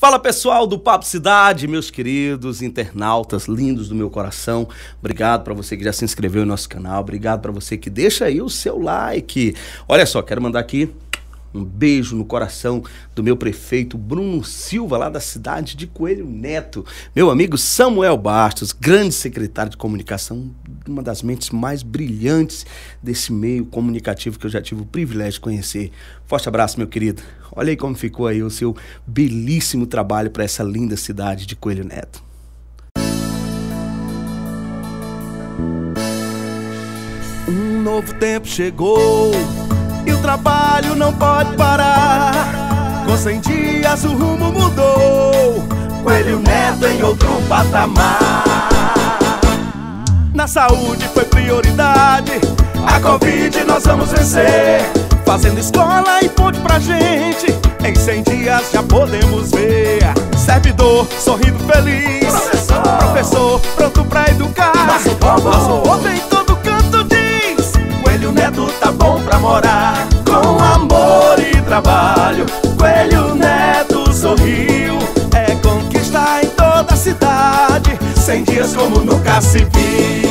Fala pessoal do Papo Cidade, meus queridos internautas lindos do meu coração. Obrigado para você que já se inscreveu no nosso canal. Obrigado para você que deixa aí o seu like. Olha só, quero mandar aqui um beijo no coração do meu prefeito Bruno Silva, lá da cidade de Coelho Neto. Meu amigo Samuel Bastos, grande secretário de comunicação, uma das mentes mais brilhantes desse meio comunicativo que eu já tive o privilégio de conhecer. Forte abraço, meu querido. Olha aí como ficou aí o seu belíssimo trabalho para essa linda cidade de Coelho Neto. Um novo tempo chegou trabalho não pode parar. Com 100 dias o rumo mudou. Coelho Neto em outro patamar. Na saúde foi prioridade. A Covid nós vamos vencer. Fazendo escola e ponte pra gente. Em 100 dias já podemos ver. Servidor sorrindo feliz. Sorriu. É conquista em toda a cidade, cem dias como nunca se viu.